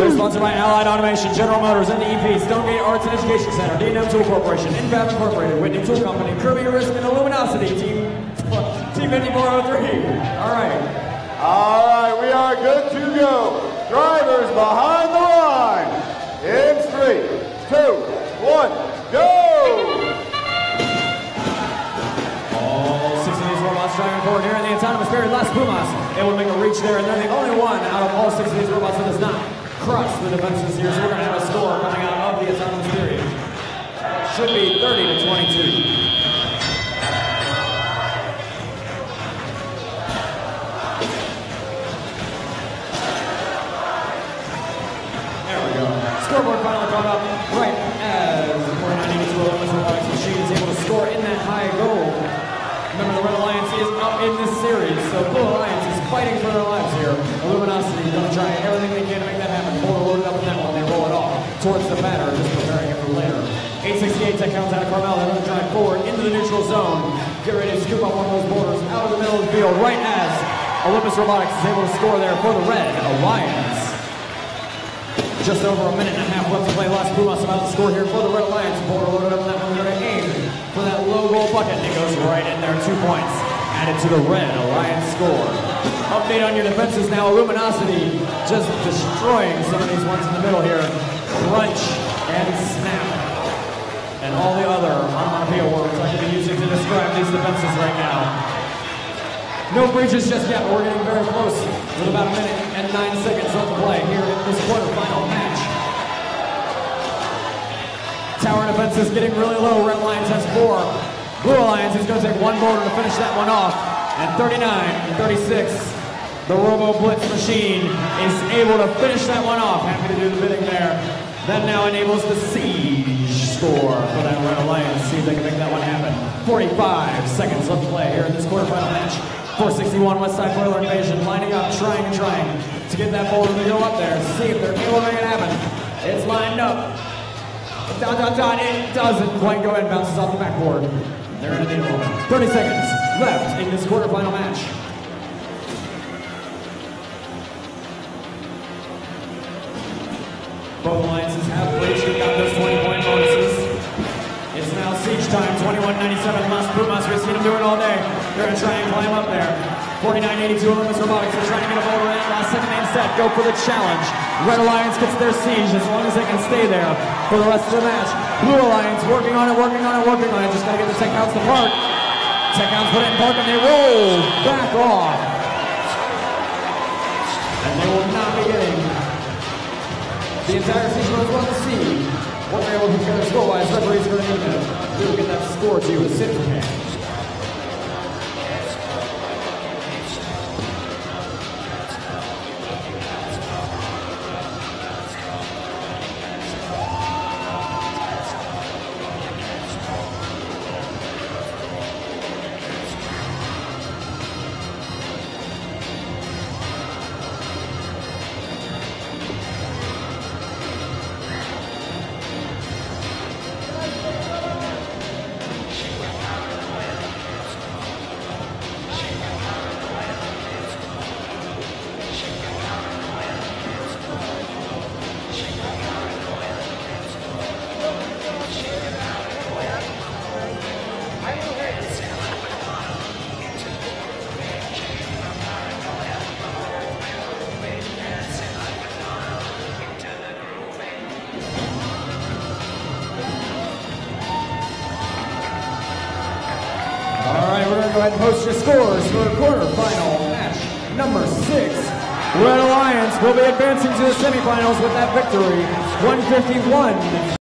They're sponsored by Allied Automation, General Motors, NDEP, Stonegate Arts and Education Center, D&M Tool Corporation, InFab Incorporated, Whitney Tool Company, Kirby Risk, and Illuminosity, Team, team 5403. All right. All right, we are good to go. Drivers behind the line. In three, two, one, go! All six of these robots driving forward here in the autonomous period. Las Pumas able to make a reach there, and they're the only one out of all six of these robots that does not cross the defenses here. So we're going to have a score coming out of the autonomous period. Should be 30 to 22. There we go. Scoreboard finally caught up right as 4982 Illuminous Robotics Machine is able to score in that high goal. Remember, the Red Alliance is up in this series, so Blue Alliance is fighting for their lives here. Illuminosity is going to try everything they can to make that happen. Boulder loaded up in that one. They roll it off towards the batter, just preparing it for later. 868 Tech comes out of Carmel. They're going to drive forward into the neutral zone. Get ready to scoop up one of those boulders out of the middle of the field, right as Olympus Robotics is able to score there for the Red Alliance. Just over a minute and a half left to play. Las Pumas about to score here for the Red Alliance. Boulder loaded up that one. They're going to aim for that low goal bucket. It goes right in there. Two points added to the Red Alliance score. Update on your defenses now. Illuminosity just destroying some of these ones in the middle here. Crunch and snap. And all the other onomatopoeia words I could be using to describe these defenses right now. No breaches just yet, but we're getting very close with about a minute and nine seconds left to play here in this quarterfinal match. Tower defense is getting really low. Red Alliance has four. Blue Alliance is going to take one more to finish that one off. And 39 and 36, the Robo Blitz machine is able to finish that one off. Happy to do the bidding there. That now enables the siege score for that Red Alliance. See if they can make that one happen. 45 seconds left to play here in this quarterfinal match. 461 West Side Boiler Invasion lining up, trying and trying to get that boulder to go up there. See if they're able to make it happen. It's lined up. Dot, dot, dot. It doesn't quite go in. Bounces off the backboard. They're in a needle. 30 seconds left in this quarterfinal match. Both alliances have reached got those 20 point bonuses. It's now siege time. 2197 Las must, We've seen them do it all day. They're to try and climb up there. 4982 Olympus Robotics are trying to get a boulder in. Last second main set. Go for the challenge. Red Alliance gets their siege as long as they can stay there for the rest of the match. Blue Alliance working on it, working on it, working on it. Just got to get the TechHOUNDS to outs put it in park and they roll back off. And they will not be getting the entire season as well to see what they're able to get score wise. Referees are going to need to really get that score to you as soon as they we're going to go ahead and post your scores for quarterfinal match number six. Red Alliance will be advancing to the semifinals with that victory, 151